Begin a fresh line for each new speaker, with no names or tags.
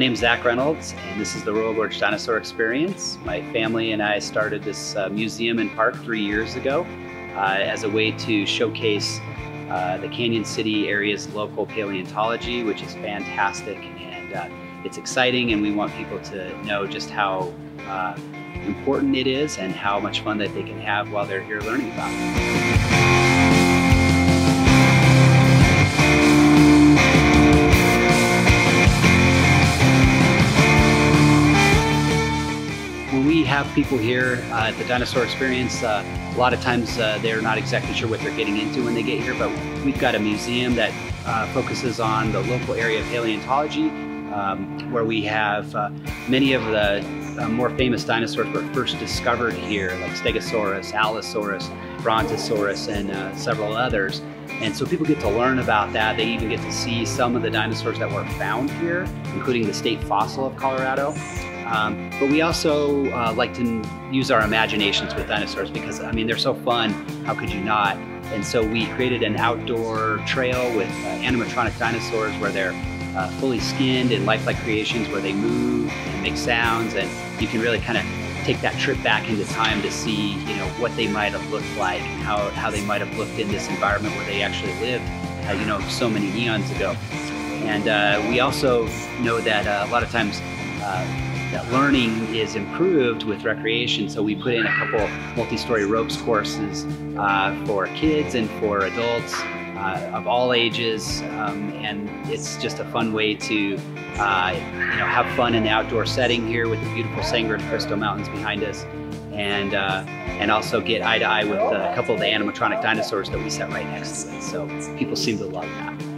My name is Zach Reynolds, and this is the Royal Gorge Dinosaur Experience. My family and I started this uh, museum and park three years ago uh, as a way to showcase uh, the Cañon City area's local paleontology, which is fantastic and uh, it's exciting, and we want people to know just how uh, important it is and how much fun that they can have while they're here learning about it. Have people here uh, at the Dinosaur Experience, uh, a lot of times uh, they're not exactly sure what they're getting into when they get here, but we've got a museum that uh, focuses on the local area of paleontology, um, where we have uh, many of the uh, more famous dinosaurs were first discovered here, like Stegosaurus, Allosaurus, Brontosaurus, and several others. And so people get to learn about that. They even get to see some of the dinosaurs that were found here, including the state fossil of Colorado. Um, but we also uh, like to use our imaginations with dinosaurs because, I mean, they're so fun. How could you not? And so we created an outdoor trail with uh, animatronic dinosaurs where they're uh, fully skinned and lifelike creations where they move and make sounds. And you can really kind of take that trip back into time to see, you know, what they might have looked like, and how, how they might have looked in this environment where they actually lived, uh, you know, so many eons ago. And uh, we also know that uh, a lot of times that learning is improved with recreation. So we put in a couple multi-story ropes courses uh, for kids and for adults uh, of all ages, um, and it's just a fun way to uh, you know have fun in the outdoor setting here with the beautiful Sangre de Cristo Mountains behind us, and uh, and also get eye to eye with a couple of the animatronic dinosaurs that we set right next to it. So people seem to love that.